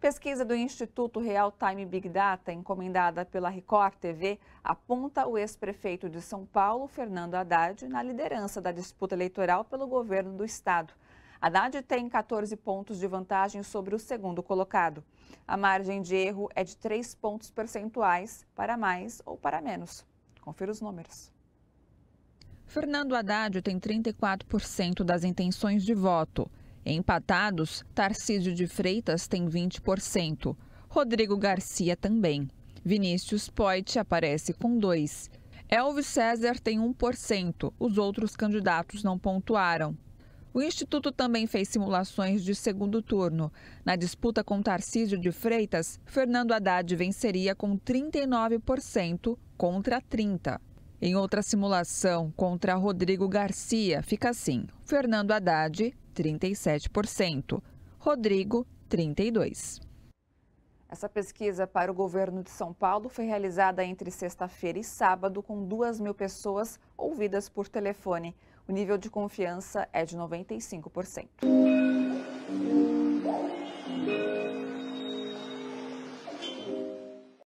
Pesquisa do Instituto Real Time Big Data, encomendada pela Record TV, aponta o ex-prefeito de São Paulo, Fernando Haddad, na liderança da disputa eleitoral pelo governo do estado. Haddad tem 14 pontos de vantagem sobre o segundo colocado. A margem de erro é de 3 pontos percentuais para mais ou para menos. Confira os números. Fernando Haddad tem 34% das intenções de voto. Empatados, Tarcísio de Freitas tem 20%. Rodrigo Garcia também. Vinícius Poit aparece com 2%. Elvis César tem 1%. Os outros candidatos não pontuaram. O Instituto também fez simulações de segundo turno. Na disputa com Tarcísio de Freitas, Fernando Haddad venceria com 39% contra 30%. Em outra simulação contra Rodrigo Garcia, fica assim: Fernando Haddad, 37%, Rodrigo, 32%. Essa pesquisa para o governo de São Paulo foi realizada entre sexta-feira e sábado, com duas mil pessoas ouvidas por telefone. O nível de confiança é de 95%.